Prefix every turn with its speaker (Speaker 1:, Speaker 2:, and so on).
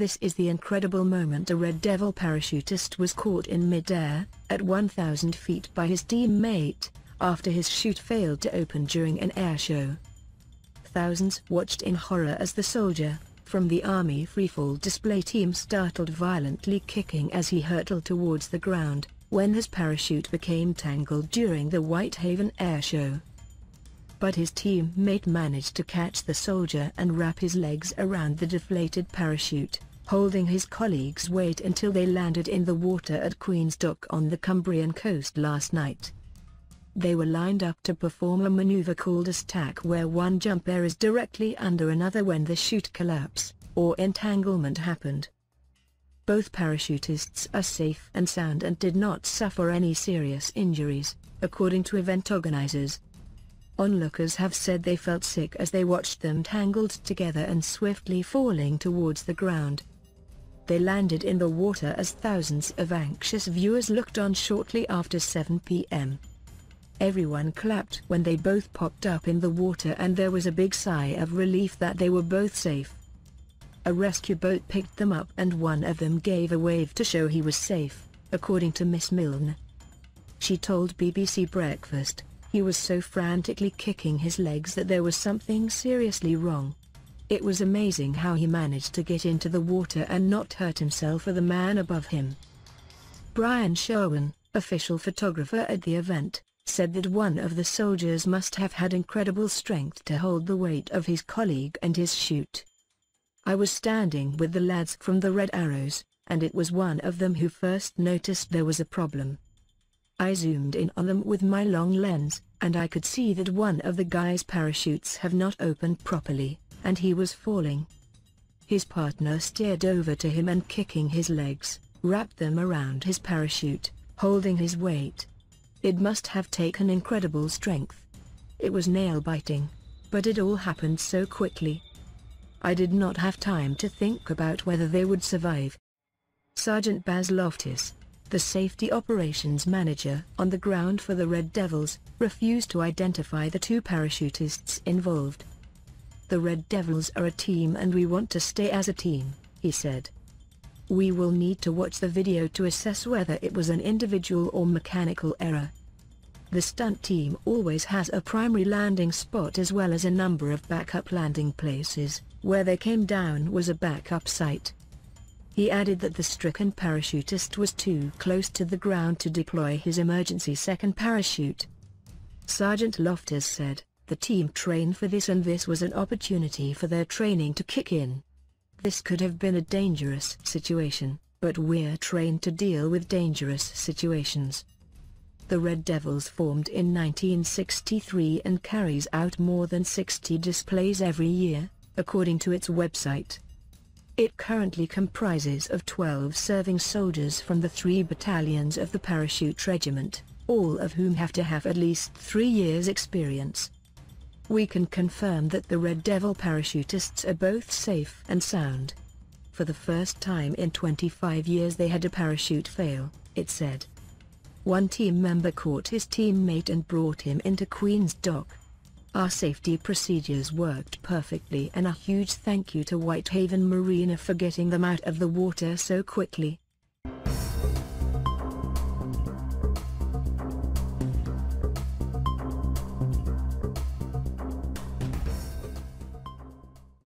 Speaker 1: This is the incredible moment a Red Devil parachutist was caught in mid-air, at 1,000 feet by his teammate, after his chute failed to open during an air show. Thousands watched in horror as the soldier, from the Army freefall display team startled violently kicking as he hurtled towards the ground, when his parachute became tangled during the Whitehaven air show but his teammate managed to catch the soldier and wrap his legs around the deflated parachute, holding his colleague's weight until they landed in the water at Queen's Dock on the Cumbrian coast last night. They were lined up to perform a maneuver called a stack where one jump air is directly under another when the chute collapse, or entanglement happened. Both parachutists are safe and sound and did not suffer any serious injuries, according to event organizers. Onlookers have said they felt sick as they watched them tangled together and swiftly falling towards the ground. They landed in the water as thousands of anxious viewers looked on shortly after 7 p.m. Everyone clapped when they both popped up in the water and there was a big sigh of relief that they were both safe. A rescue boat picked them up and one of them gave a wave to show he was safe, according to Miss Milne. She told BBC Breakfast, he was so frantically kicking his legs that there was something seriously wrong. It was amazing how he managed to get into the water and not hurt himself or the man above him. Brian Sherwin, official photographer at the event, said that one of the soldiers must have had incredible strength to hold the weight of his colleague and his chute. I was standing with the lads from the Red Arrows, and it was one of them who first noticed there was a problem. I zoomed in on them with my long lens, and I could see that one of the guy's parachutes have not opened properly, and he was falling. His partner steered over to him and kicking his legs, wrapped them around his parachute, holding his weight. It must have taken incredible strength. It was nail-biting. But it all happened so quickly. I did not have time to think about whether they would survive. Sergeant Baz Loftus, the safety operations manager on the ground for the Red Devils, refused to identify the two parachutists involved. The Red Devils are a team and we want to stay as a team, he said. We will need to watch the video to assess whether it was an individual or mechanical error. The stunt team always has a primary landing spot as well as a number of backup landing places, where they came down was a backup site. He added that the stricken parachutist was too close to the ground to deploy his emergency second parachute. Sergeant Loftus said, the team trained for this and this was an opportunity for their training to kick in. This could have been a dangerous situation, but we're trained to deal with dangerous situations. The Red Devils formed in 1963 and carries out more than 60 displays every year, according to its website. It currently comprises of 12 serving soldiers from the three battalions of the Parachute Regiment, all of whom have to have at least three years experience. We can confirm that the Red Devil parachutists are both safe and sound. For the first time in 25 years they had a parachute fail, it said. One team member caught his teammate and brought him into Queen's Dock. Our safety procedures worked perfectly and a huge thank you to Whitehaven Marina for getting them out of the water so quickly.